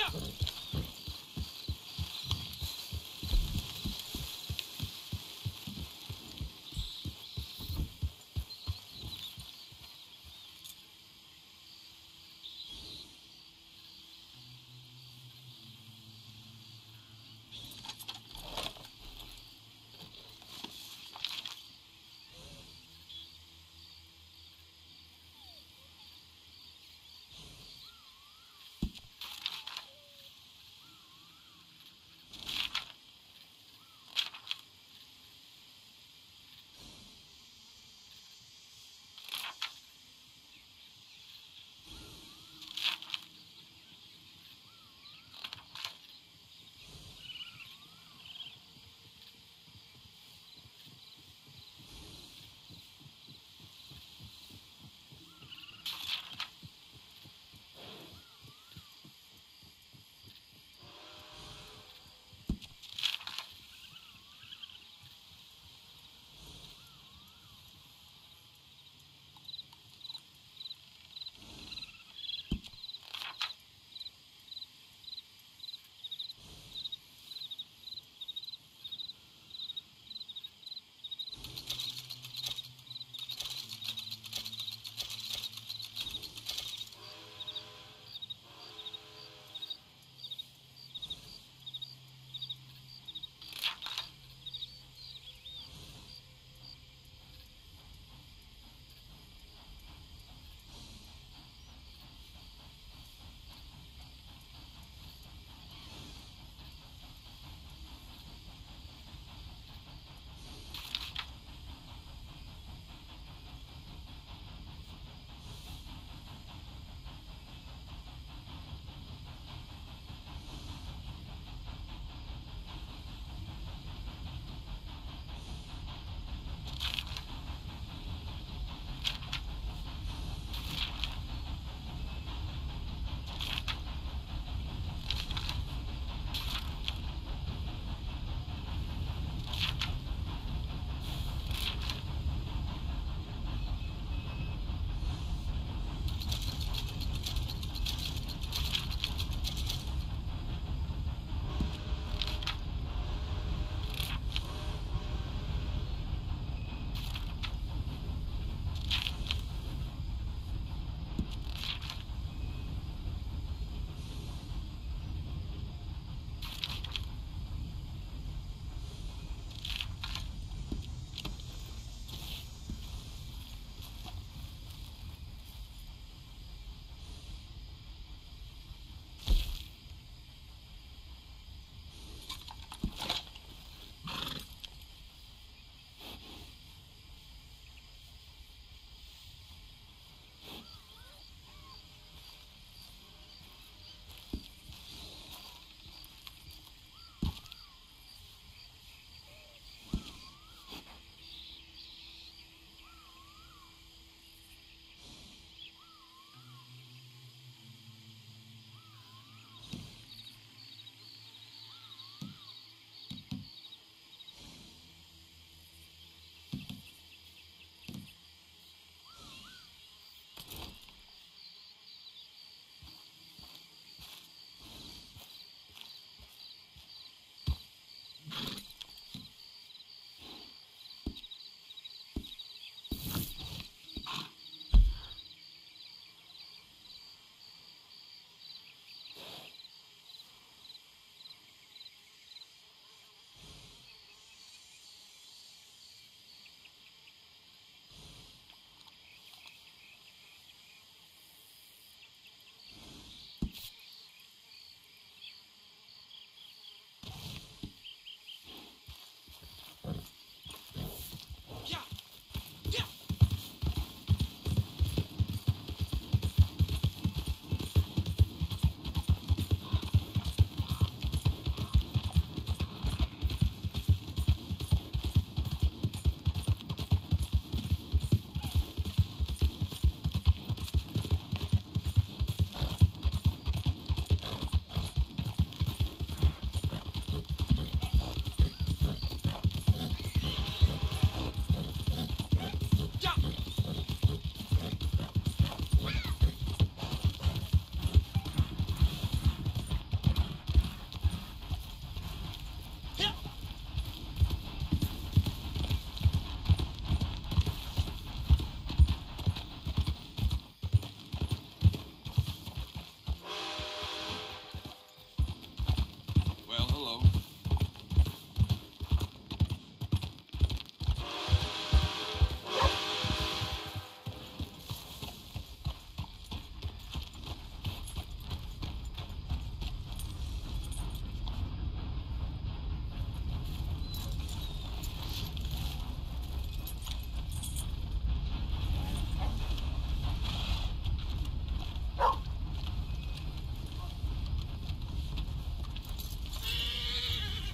Yeah.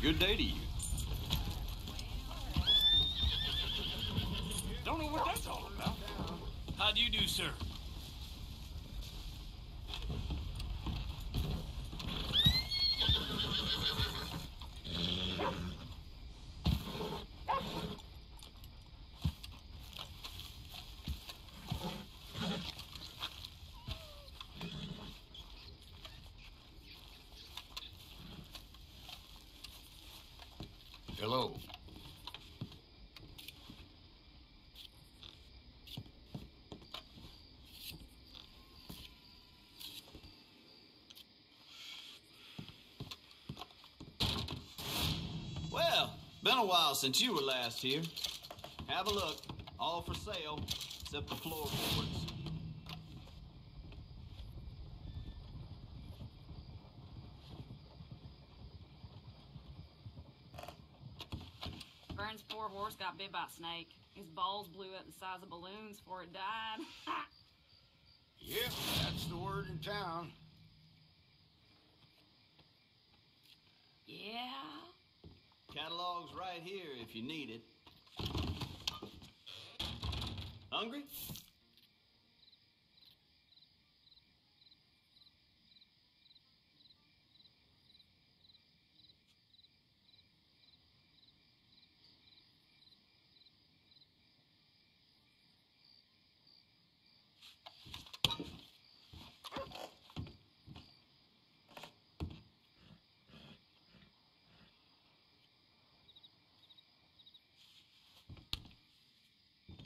Good day to you. Don't know what that's all about. How do you do, sir? Hello. Well, been a while since you were last here. Have a look. All for sale, except the floorboards. Horse bit by a snake. His balls blew up the size of balloons before it died. Yep, that's the word in town. yeah. Catalog's right here if you need it.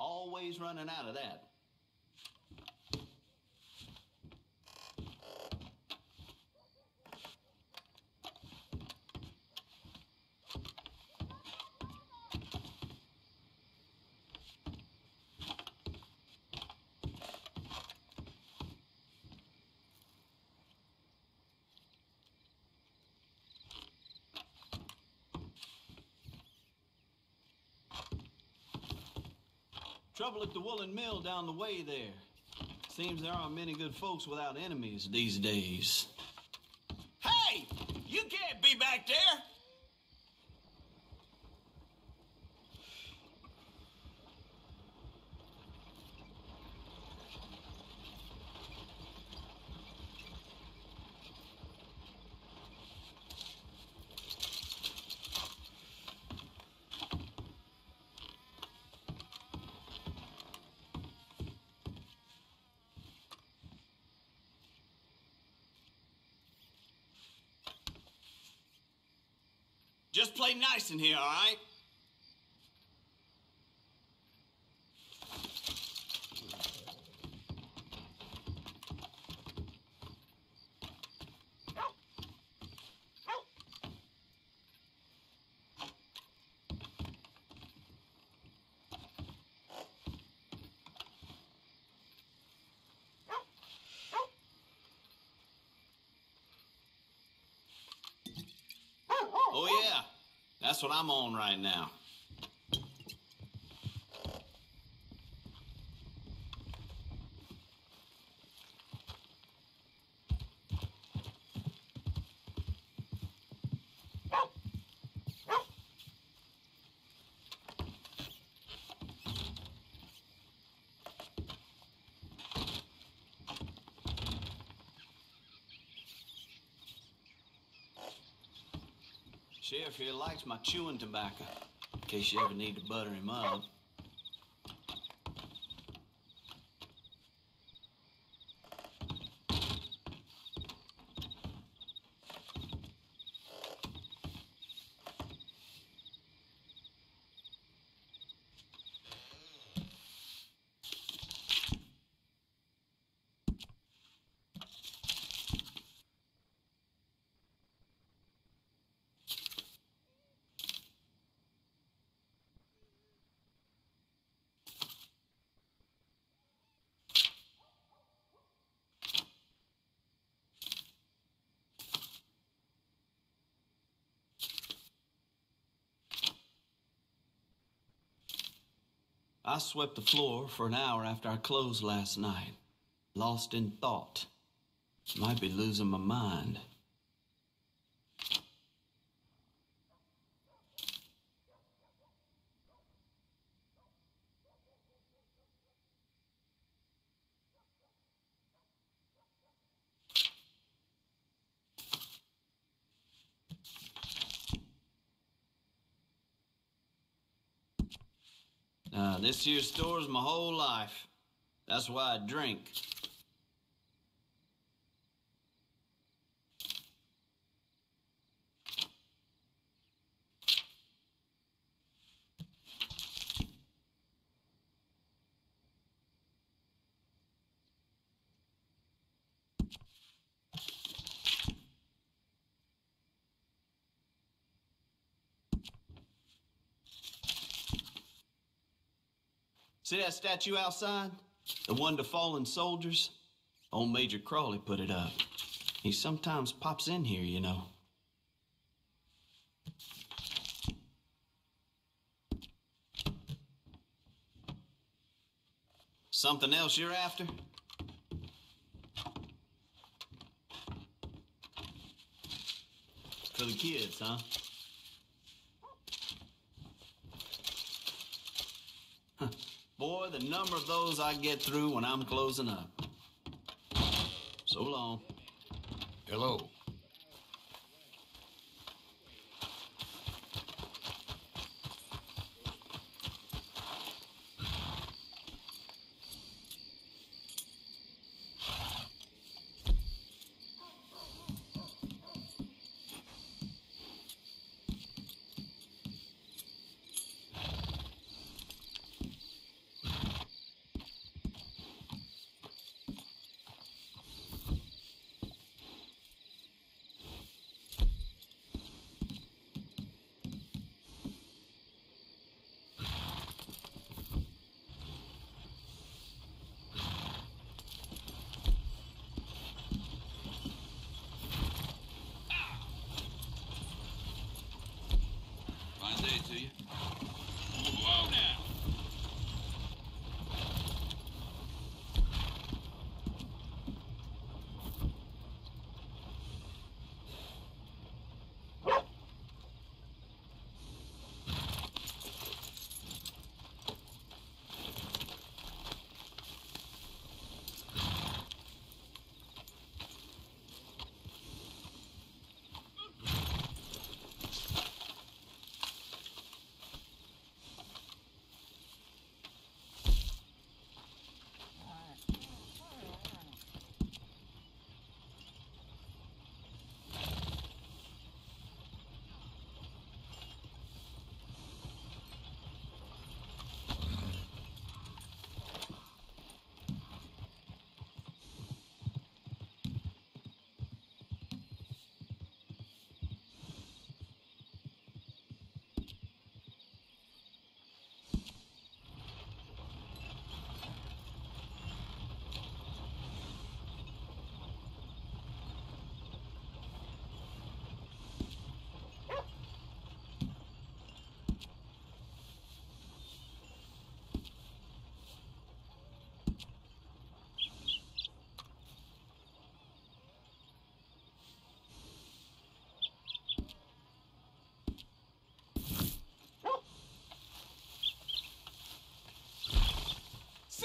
Always running out of that. Trouble at the woolen mill down the way there. Seems there aren't many good folks without enemies these days. Hey! You can't be back there! Just play nice in here, all right? Oh, yeah. That's what I'm on right now. Sheriff here likes my chewing tobacco, in case you ever need to butter him up. Swept the floor for an hour after I closed last night, lost in thought. Might be losing my mind. This here store's my whole life. That's why I drink. See that statue outside? The one to fallen soldiers? Old Major Crawley put it up. He sometimes pops in here, you know. Something else you're after? For the kids, huh? Boy, the number of those I get through when I'm closing up. So long. Hello.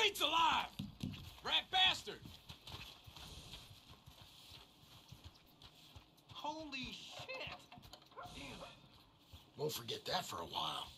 Saint's alive! Rat bastard! Holy shit! Damn. Won't forget that for a while.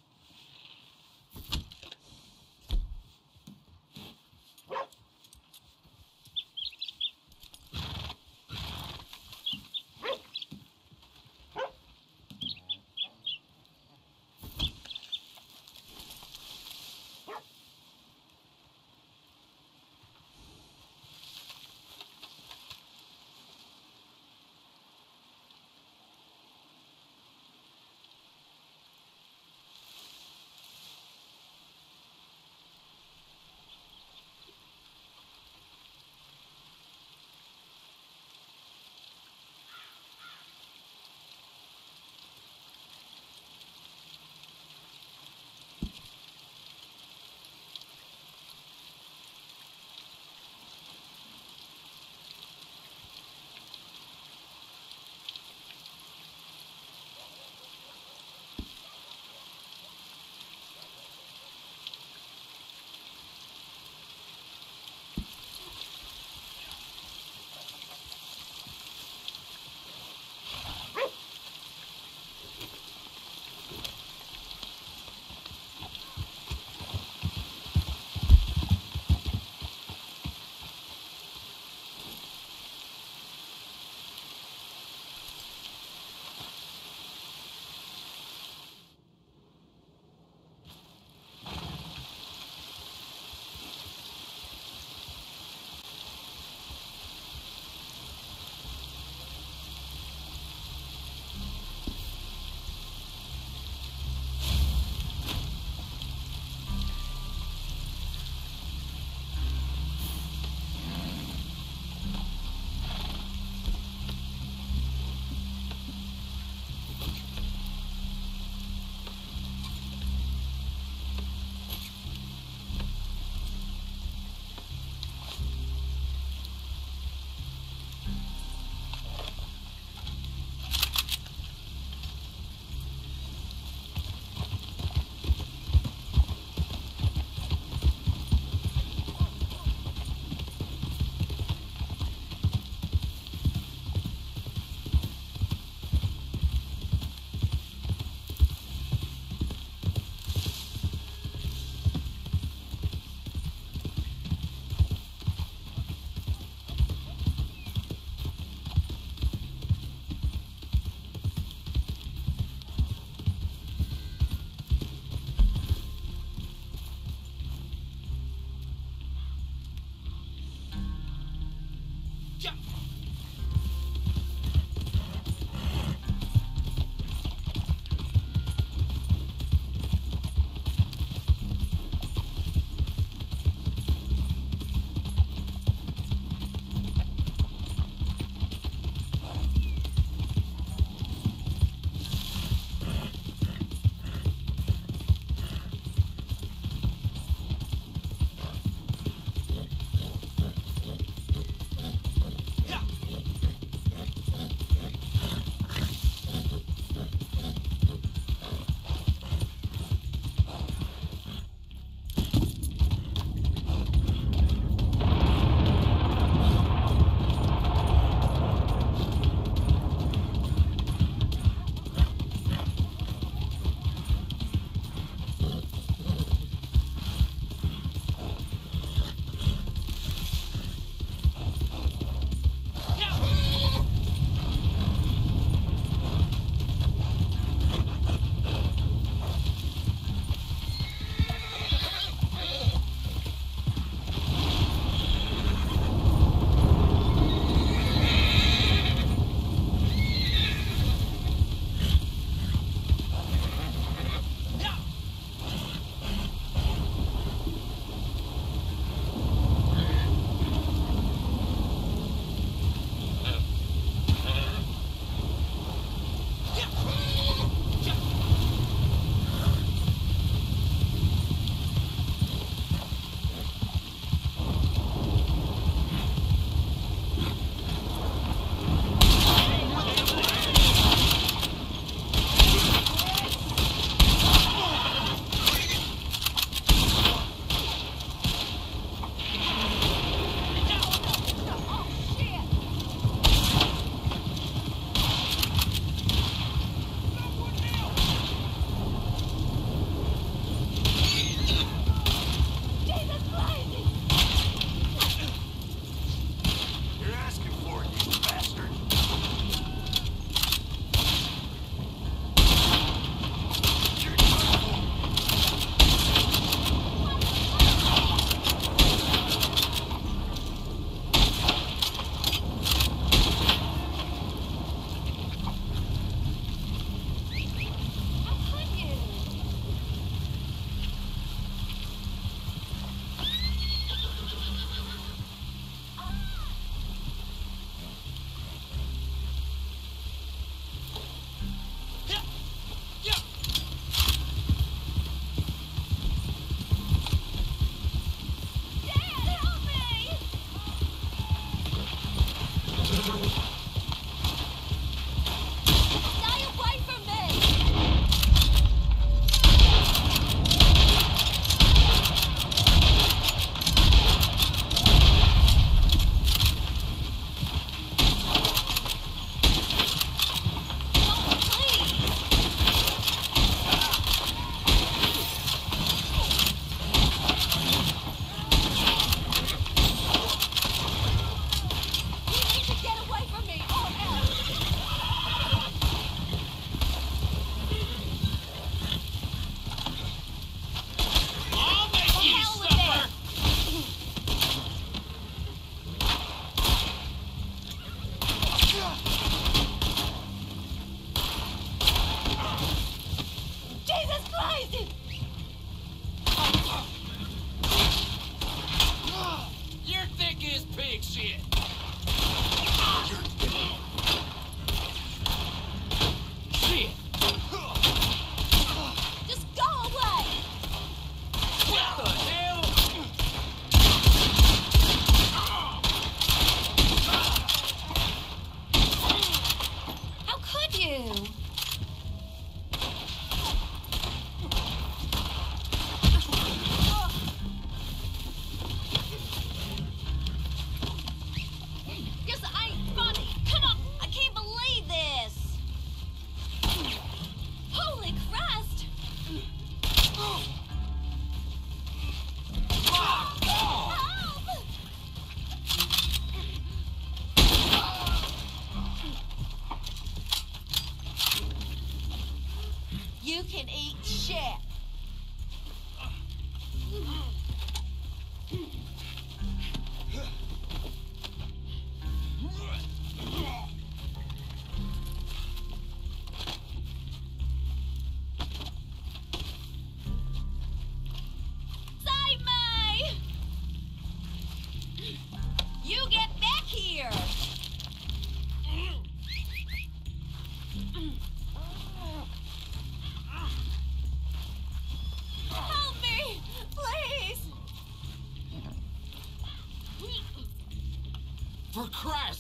For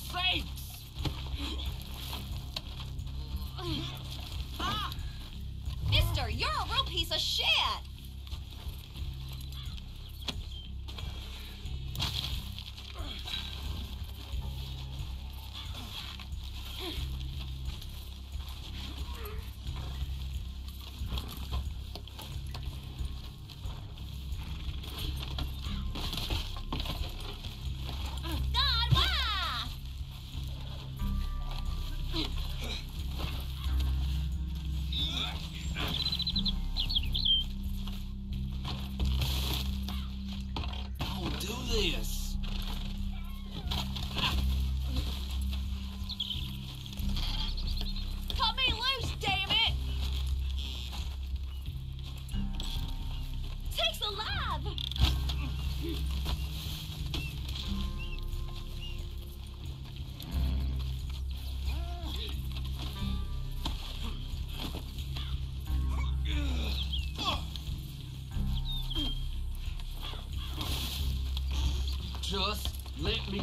this!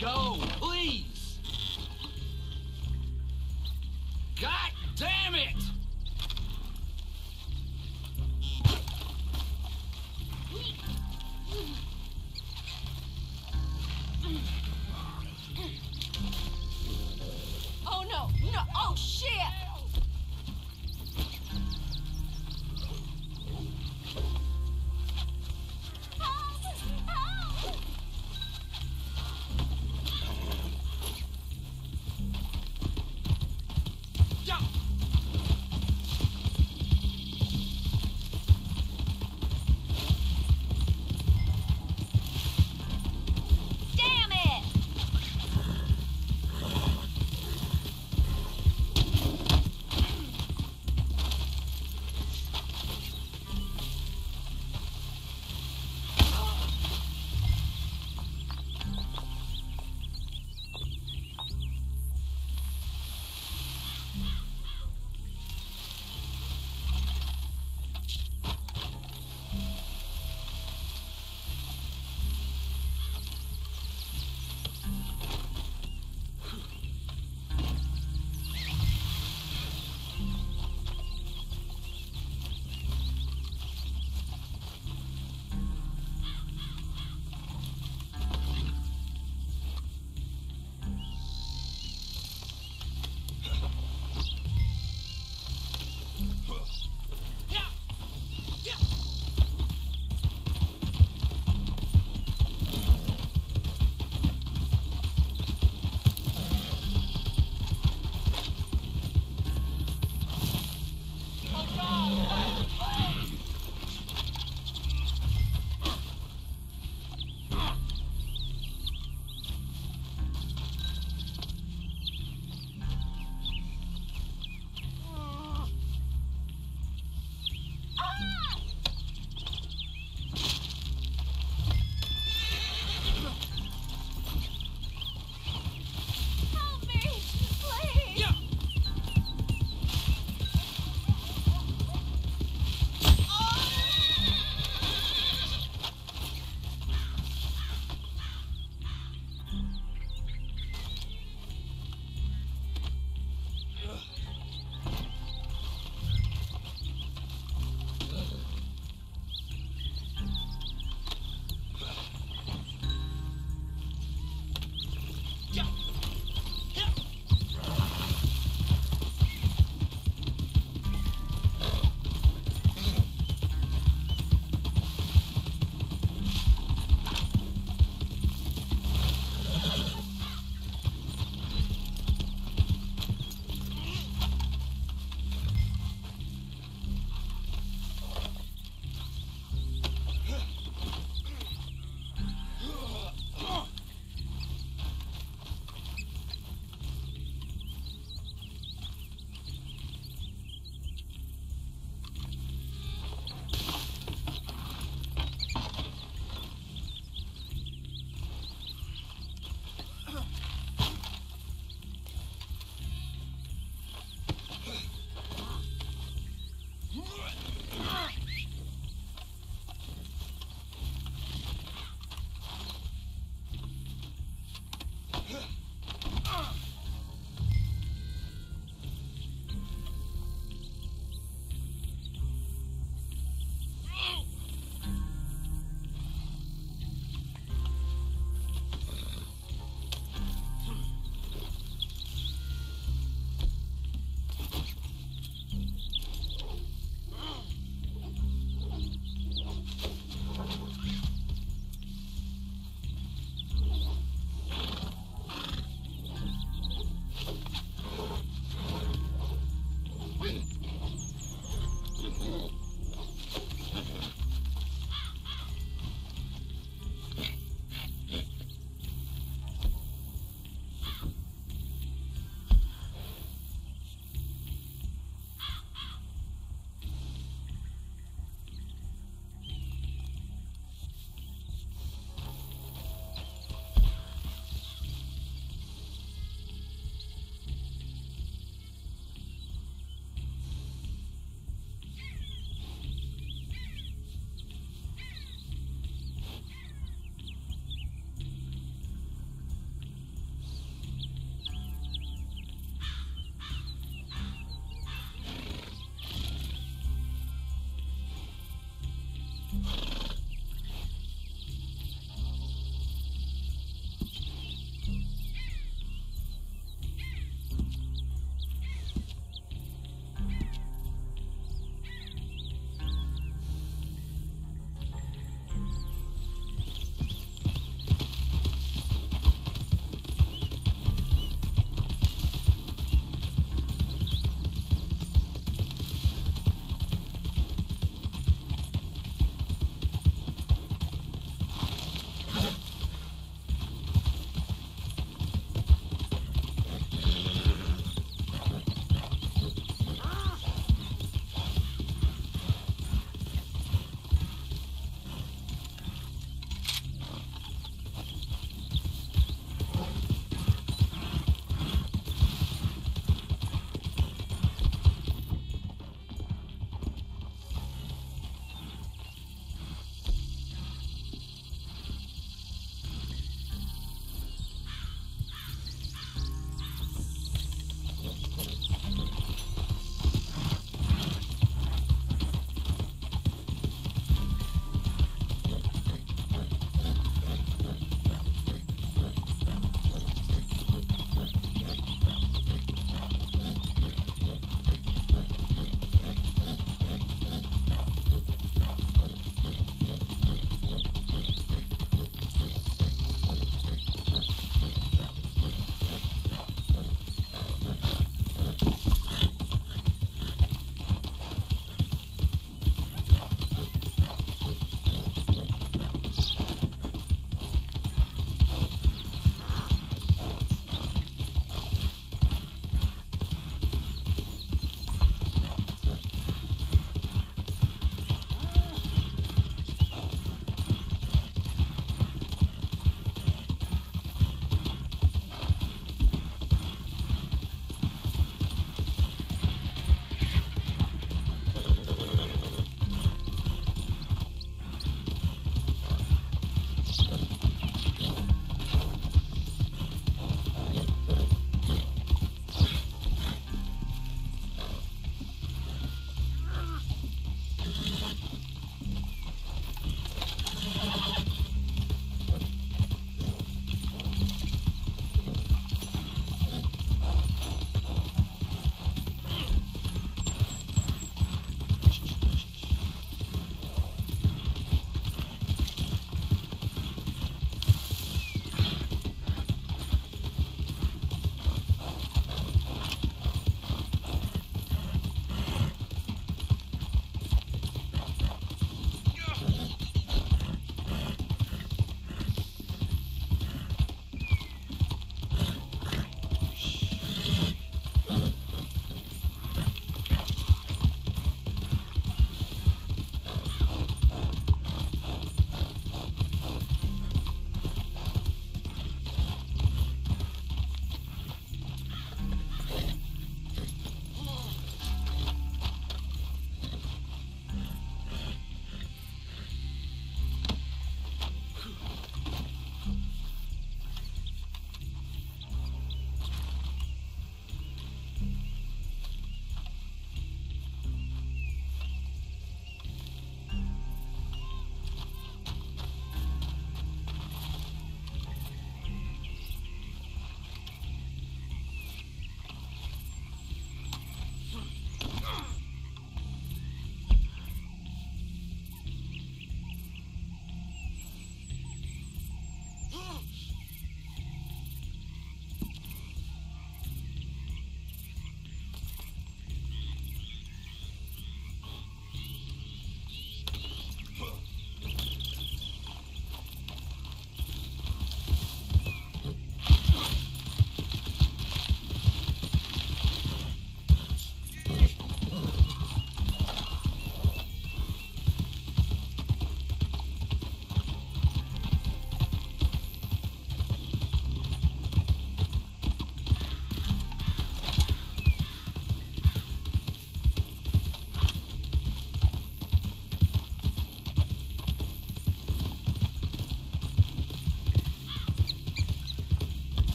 Go, please!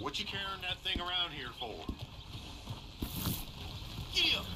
What you carrying that thing around here for? Giddy up.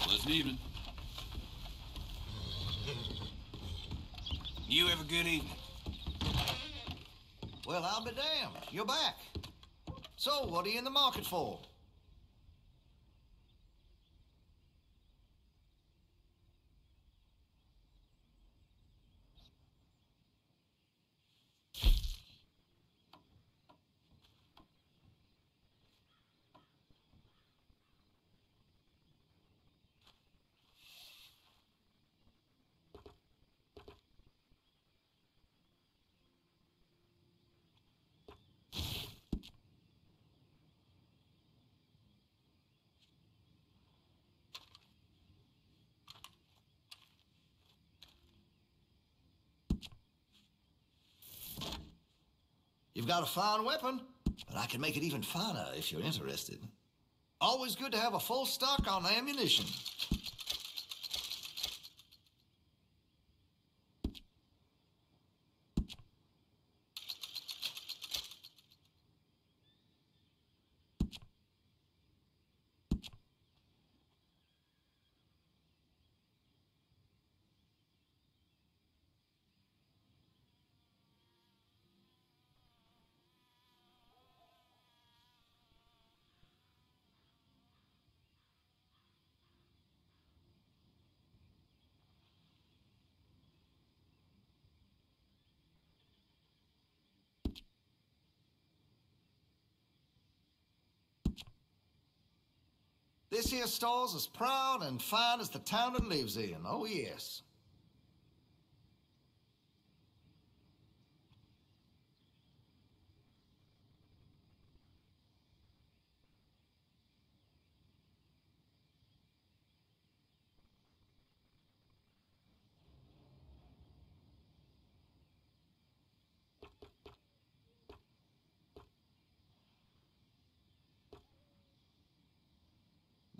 Pleasant evening. You have a good evening. Well, I'll be damned. You're back. So, what are you in the market for? Got a fine weapon, but I can make it even finer if you're interested. Always good to have a full stock on ammunition. This here store's as proud and fine as the town it lives in. Oh, yes.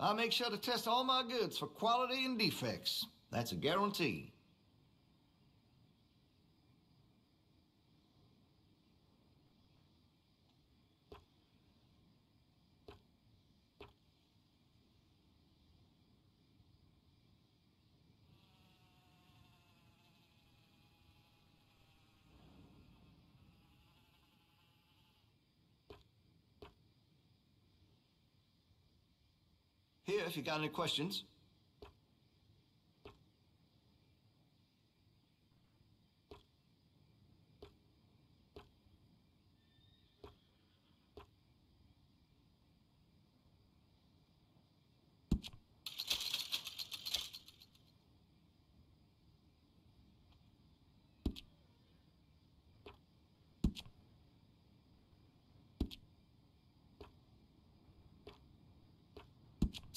I make sure to test all my goods for quality and defects. That's a guarantee. Here, if you got any questions.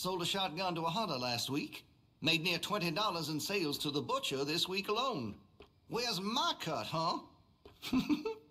Sold a shotgun to a hunter last week. Made near $20 in sales to the butcher this week alone. Where's my cut, huh?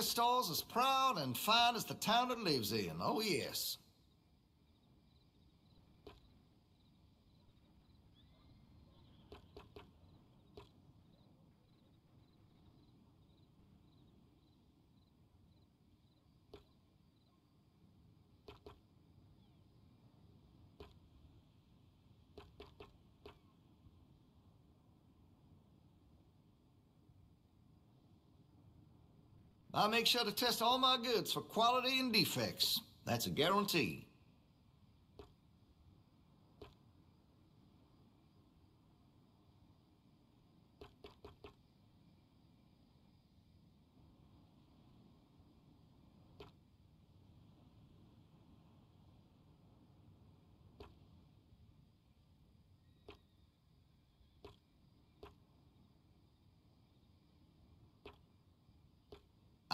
Here store's as proud and fine as the town it lives in. Oh, yes. I make sure to test all my goods for quality and defects. That's a guarantee.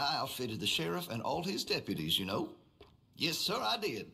I outfitted the sheriff and all his deputies, you know. Yes, sir, I did.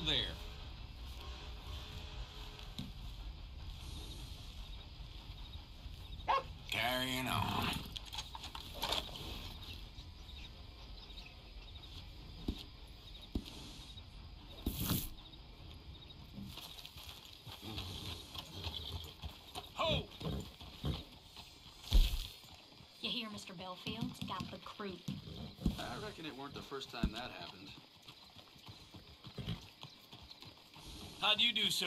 there. Carrying on. Ho! You hear, Mr. Bellfield? Got the crew. I reckon it weren't the first time that happened. How do you do, sir?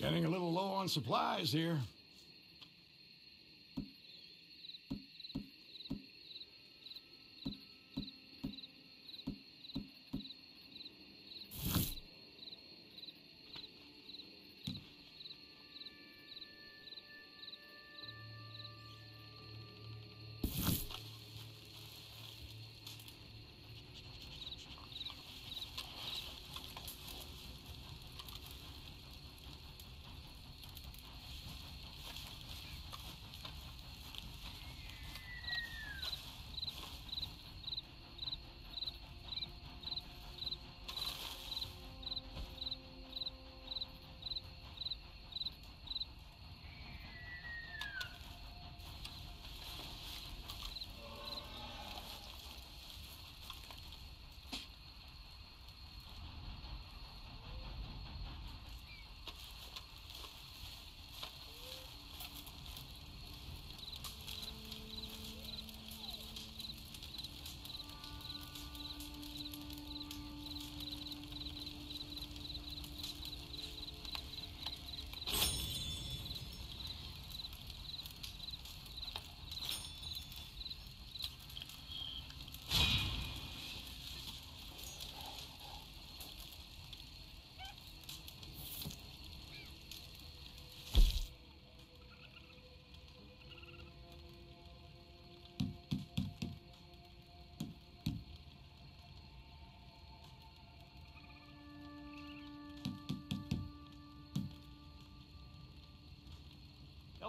Getting a little low on supplies here.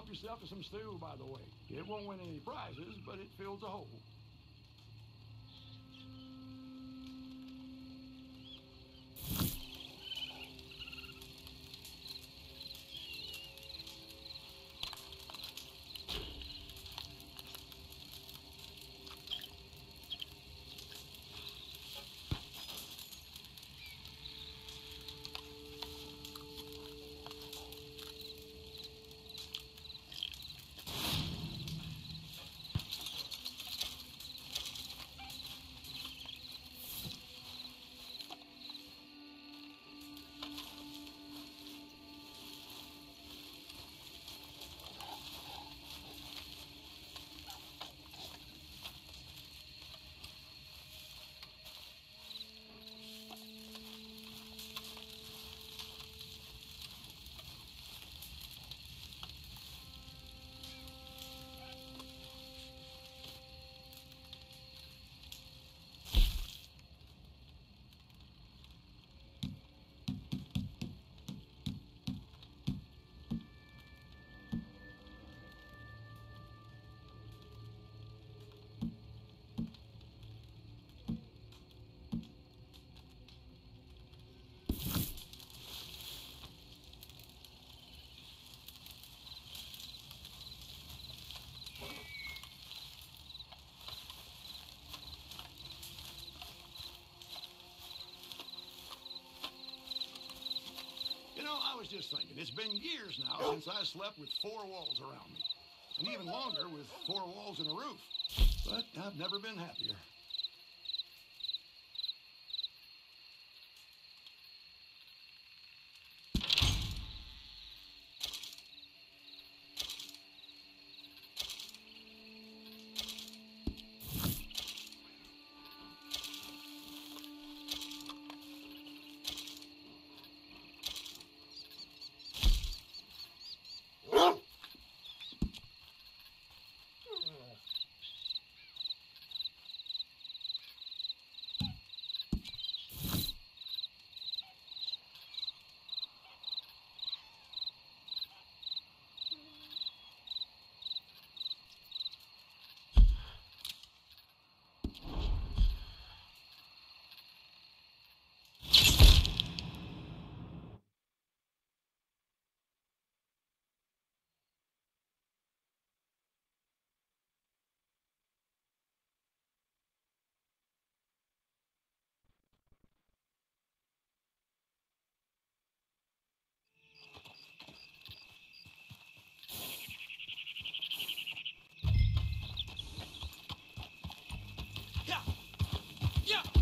Help yourself to some stew, by the way. It won't win any prizes, but it fills a hole. You know, I was just thinking, it's been years now since I slept with four walls around me. And even longer with four walls and a roof. But I've never been happier. I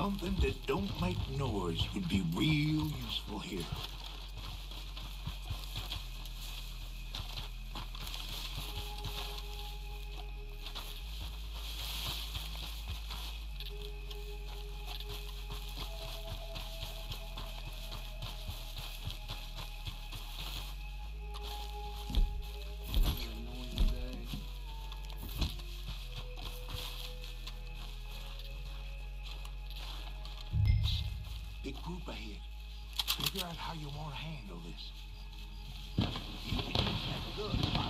Something that don't make noise would be real useful here. Out how you want to handle this. Gun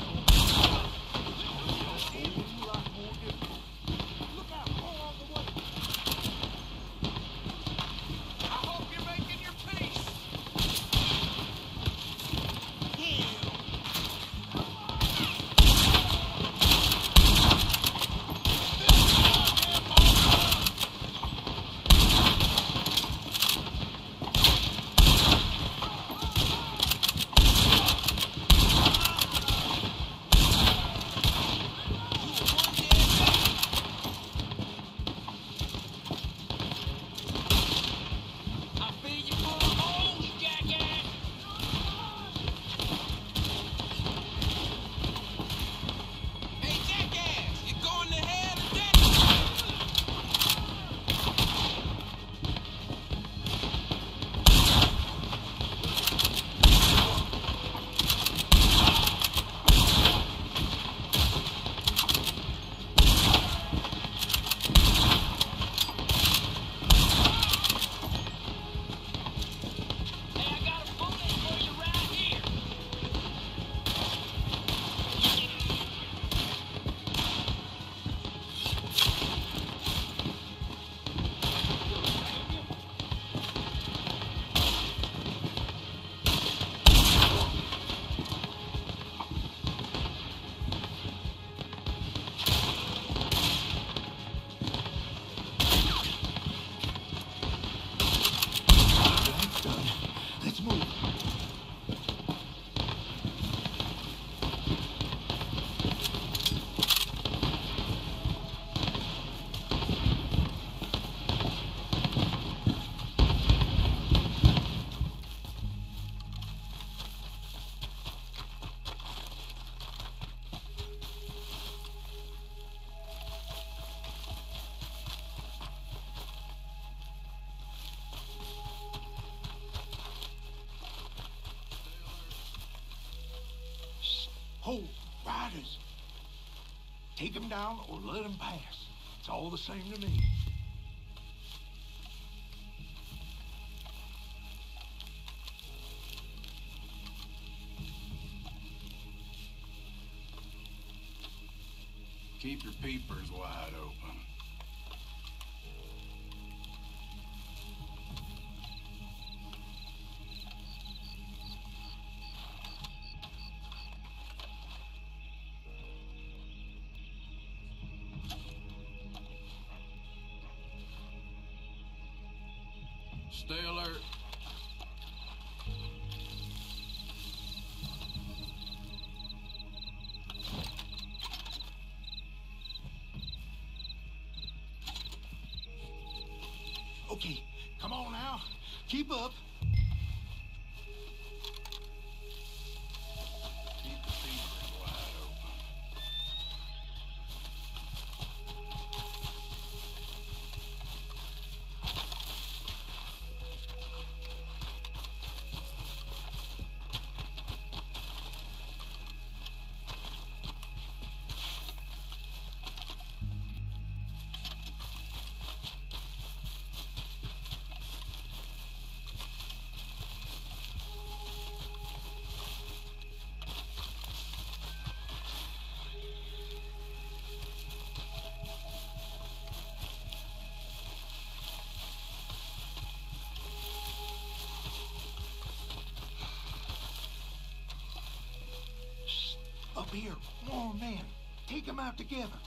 Down or let them pass. It's all the same to me. Keep your peepers wide open. Stay alert. Okay, come on now. Keep up. Here. More men. Take them out together.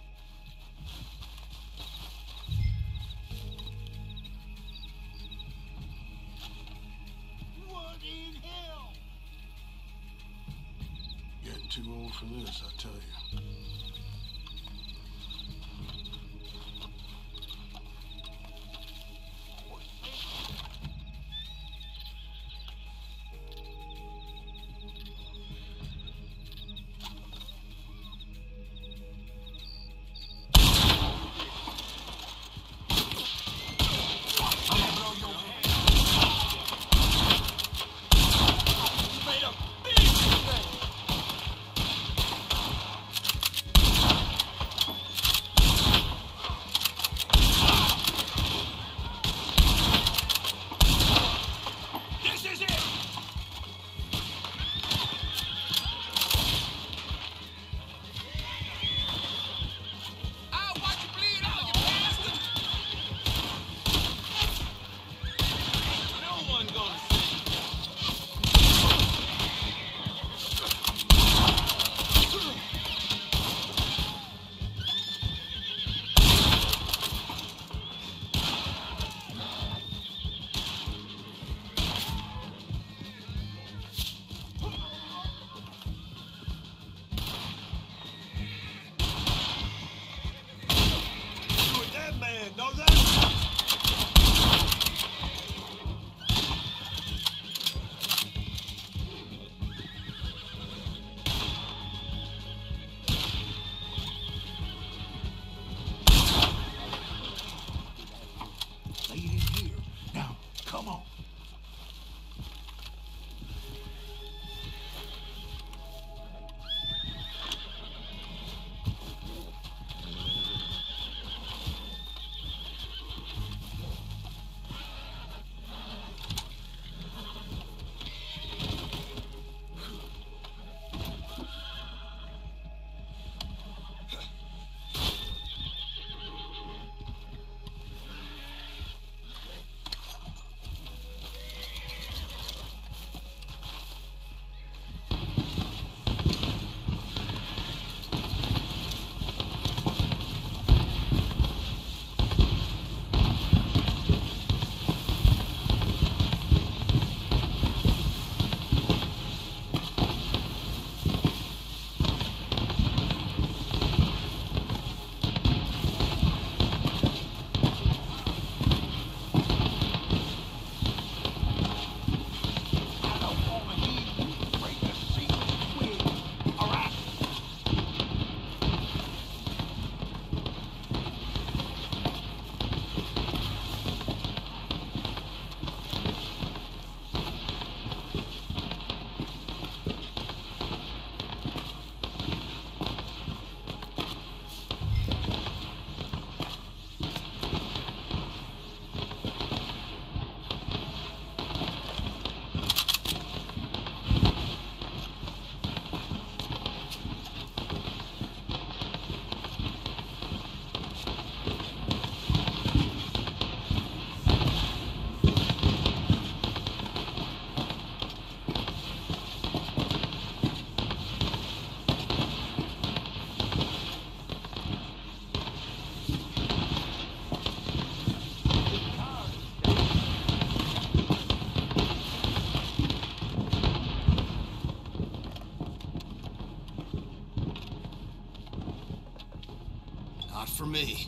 me.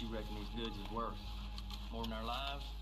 You reckon these goods is worth? More than our lives?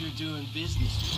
Pleasure doing business.